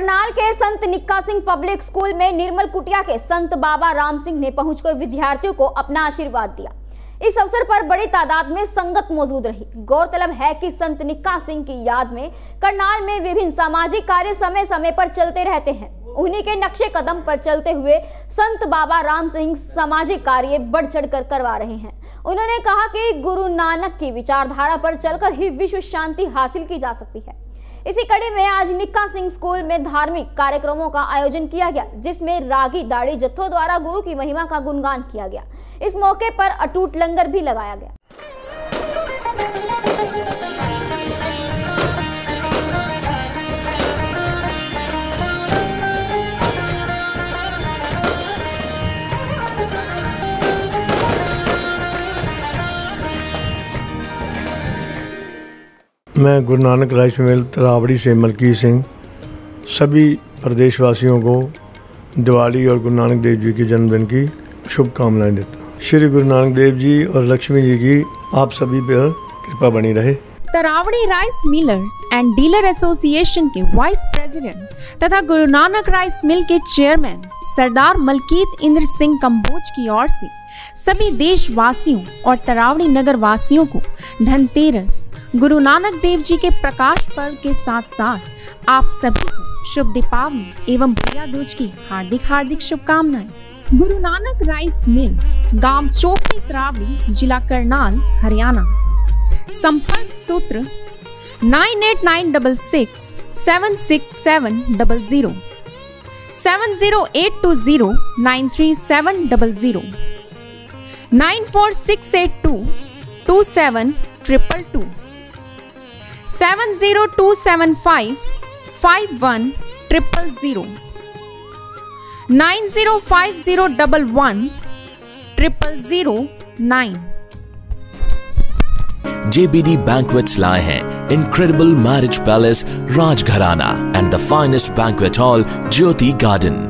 करनाल के संत निक्का Singh public school में निर्मल कुटिया के संत बाबा राम सिंह ने पहुंचकर विद्यार्थियों को अपना आशीर्वाद दिया। इस अवसर पर बड़ी तादाद में संगत मौजूद रही। गौरतलब है कि संत निक्का सिंह की याद में करनाल में विभिन्न सामाजिक कार्य समय समय पर चलते रहते हैं। उन्हीं के नक्शे कदम पर चलते हुए संत बाबा राम सिंह सामाजिक कार्य बढ़ चढ़ कर करवा रहे हैं। उन्होंने कहा कि गुरु नानक की विचारधारा पर चलकर ही विश्व शांति हासिल की जा सकती है। इसी कड़ी में आज निक्का सिंह स्कूल में धार्मिक कार्यक्रमों का आयोजन किया गया, जिसमें रागी दाढ़ी जत्थों द्वारा गुरु की महिमा का गुणगान किया गया। इस मौके पर अटूट लंगर भी लगाया गया। मैं गुरु नानक राइस मिल तरावड़ी से मलकी सिंह, सभी प्रदेशवासियों को दिवाली और गुरु नानक देव जी के जन्मदिन की शुभकामनाएँ देता हूँ। श्री गुरु नानक देव जी और लक्ष्मी जी की आप सभी पर कृपा बनी रहे। Taraori rice millers and dealer association के वाइस प्रेसिडेंट तथा गुरु नानक राइस मिल के चेयरमैन सरदार मलकीत इंद्र सिंह कम्बोज की ओर से सभी देशवासियों और तरावड़ी नगर वासियों को धनतेरस गुरु नानक देव जी के प्रकाश पर्व के साथ साथ आप सभी को शुभ दीपावली एवं भैया दूज की हार्दिक हार्दिक शुभकामनाएँ। गुरु नानक राइस मिल, गाँव चोपड़ी तरावड़ी जिला करनाल, हरियाणा। संपर्क सूत्र nine eight nine double six seven six seven double zero, seven zero eight two zero nine three seven double zero, nine four six eight two two seven triple two. Seven zero two seven five five one triple zero nine zero five zero double one triple zero nine JBD Banquets lie हैं incredible marriage palace Rajgharana and the finest banquet hall Jyoti Garden.